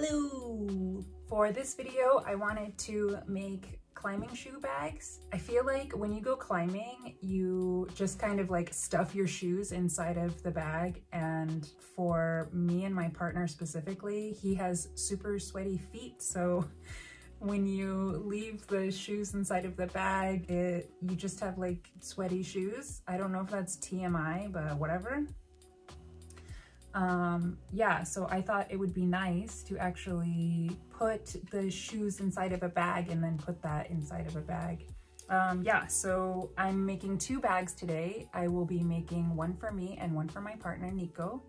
Hello! For this video, I wanted to make climbing shoe bags. I feel like when you go climbing, you just kind of like stuff your shoes inside of the bag. And for me and my partner specifically, he has super sweaty feet. So when you leave the shoes inside of the bag, it, you just have like sweaty shoes. I don't know if that's TMI, but whatever. Um, yeah, so I thought it would be nice to actually put the shoes inside of a bag and then put that inside of a bag. Um, yeah, so I'm making two bags today. I will be making one for me and one for my partner, Nico.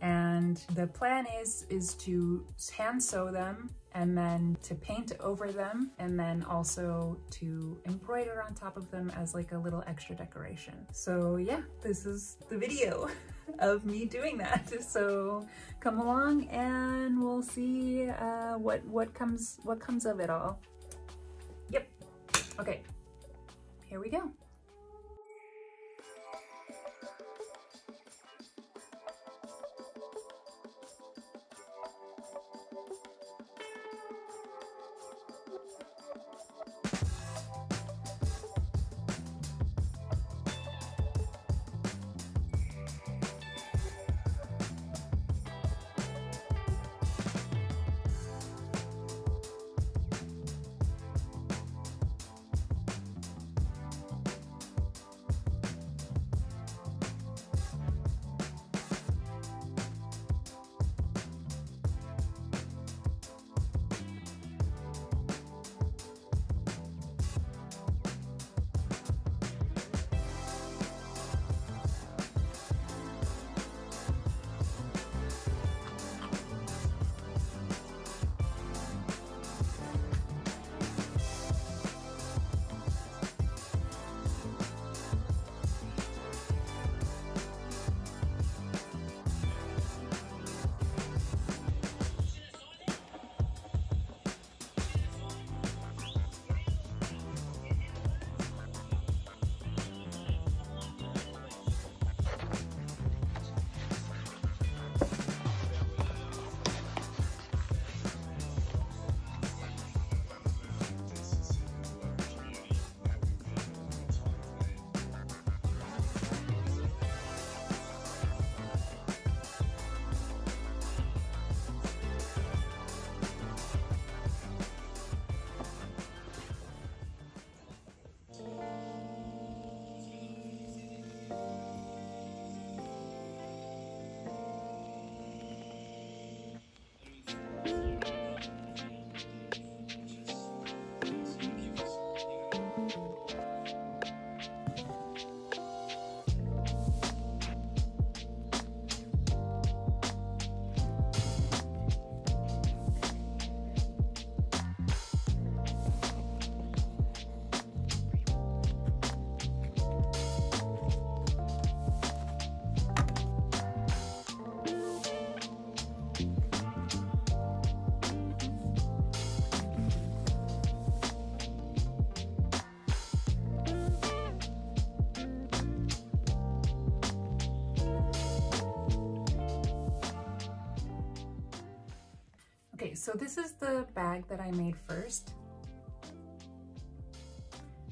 And the plan is, is to hand sew them and then to paint over them and then also to embroider on top of them as like a little extra decoration. So yeah, this is the video of me doing that. So come along and we'll see uh, what, what, comes, what comes of it all. Yep, okay, here we go. Okay, so this is the bag that I made first.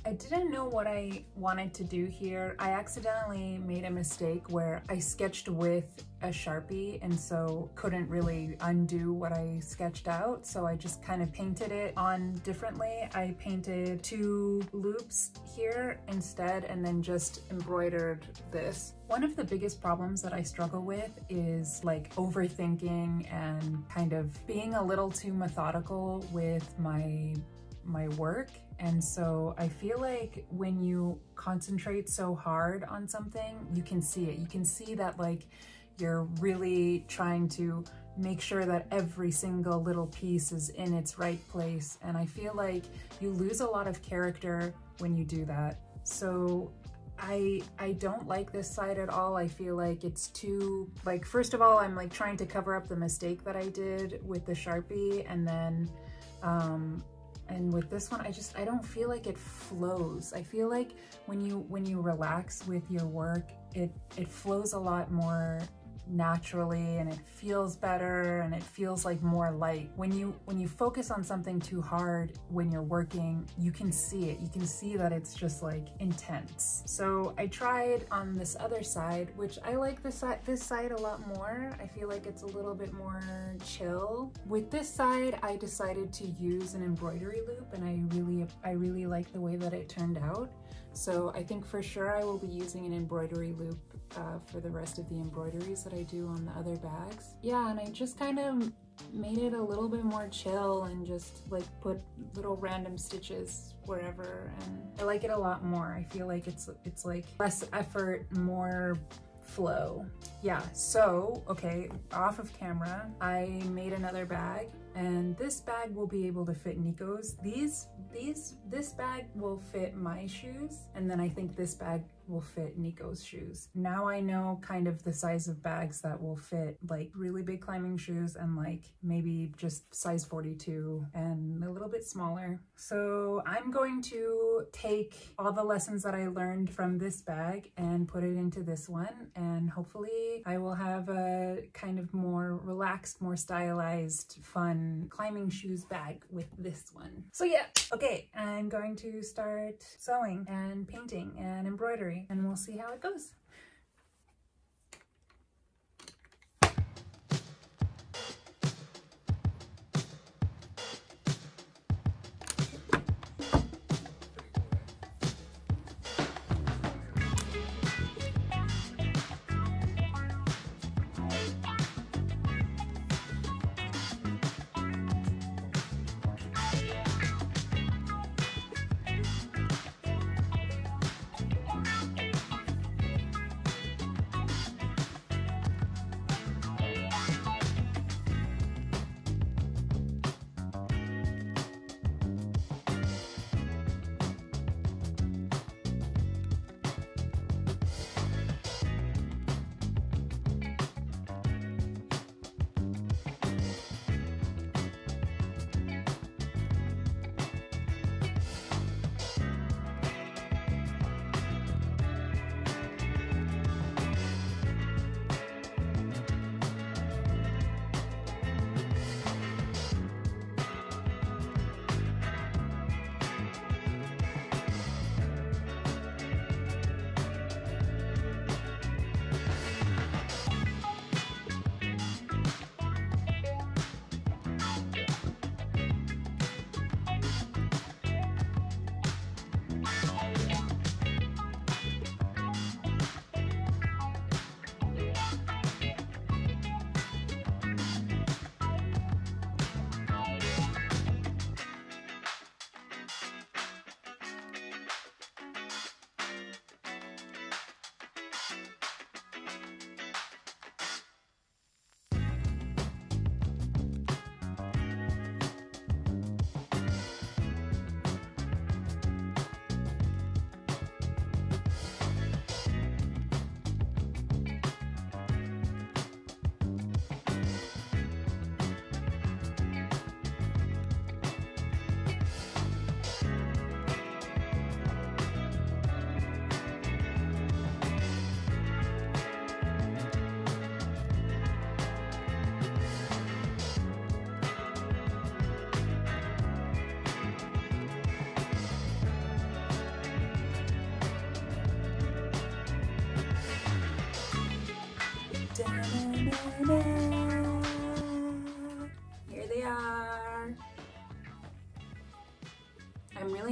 I didn't know what I wanted to do here. I accidentally made a mistake where I sketched with a Sharpie and so couldn't really undo what I sketched out. So I just kind of painted it on differently. I painted two loops here instead and then just embroidered this. One of the biggest problems that I struggle with is like overthinking and kind of being a little too methodical with my my work and so I feel like when you concentrate so hard on something, you can see it. You can see that like you're really trying to make sure that every single little piece is in its right place. And I feel like you lose a lot of character when you do that. So I I don't like this side at all. I feel like it's too, like, first of all, I'm like trying to cover up the mistake that I did with the Sharpie and then um, and with this one I just I don't feel like it flows. I feel like when you when you relax with your work it it flows a lot more naturally and it feels better and it feels like more light. When you when you focus on something too hard when you're working, you can see it. You can see that it's just like intense. So I tried on this other side, which I like this side this side a lot more. I feel like it's a little bit more chill. With this side, I decided to use an embroidery loop and I really I really like the way that it turned out. So I think for sure I will be using an embroidery loop uh, for the rest of the embroideries that I do on the other bags. Yeah, and I just kind of made it a little bit more chill and just like put little random stitches wherever and I like it a lot more. I feel like it's it's like less effort, more flow. Yeah, so, okay, off of camera, I made another bag and this bag will be able to fit Nico's. These, these, this bag will fit my shoes, and then I think this bag will fit Nico's shoes. Now I know kind of the size of bags that will fit like really big climbing shoes and like maybe just size 42 and a little bit smaller. So I'm going to take all the lessons that I learned from this bag and put it into this one and hopefully I will have a kind of more relaxed, more stylized, fun climbing shoes bag with this one. So yeah, okay, I'm going to start sewing and painting and and we'll see how it goes.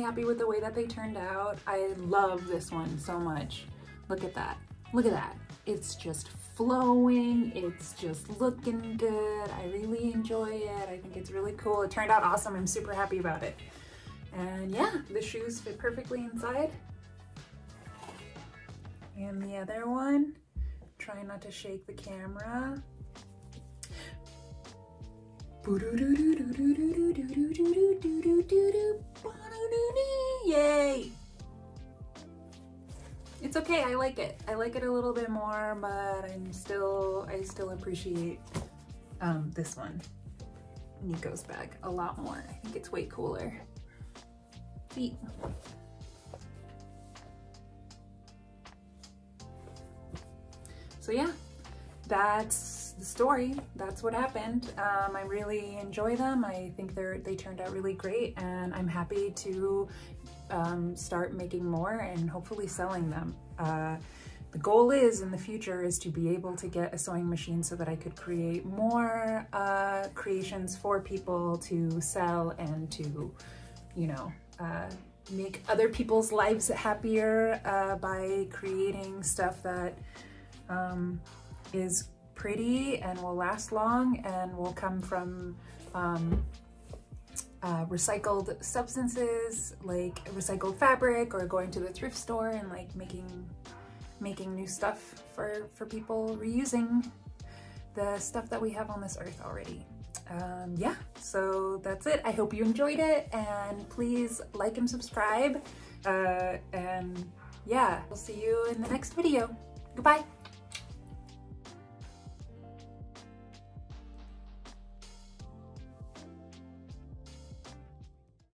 Happy with the way that they turned out. I love this one so much. Look at that. Look at that. It's just flowing. It's just looking good. I really enjoy it. I think it's really cool. It turned out awesome. I'm super happy about it. And yeah, the shoes fit perfectly inside. And the other one, try not to shake the camera. Yay! It's okay, I like it. I like it a little bit more, but I'm still, I still appreciate um, this one, Nico's bag, a lot more. I think it's way cooler. Feet. So yeah, that's the story. That's what happened. Um, I really enjoy them. I think they're they turned out really great and I'm happy to um, start making more and hopefully selling them. Uh, the goal is in the future is to be able to get a sewing machine so that I could create more uh, creations for people to sell and to, you know, uh, make other people's lives happier uh, by creating stuff that um, is pretty and will last long and will come from um, uh, recycled substances like recycled fabric or going to the thrift store and like making making new stuff for for people reusing the stuff that we have on this earth already. Um, yeah so that's it. I hope you enjoyed it and please like and subscribe uh, and yeah we'll see you in the next video. Goodbye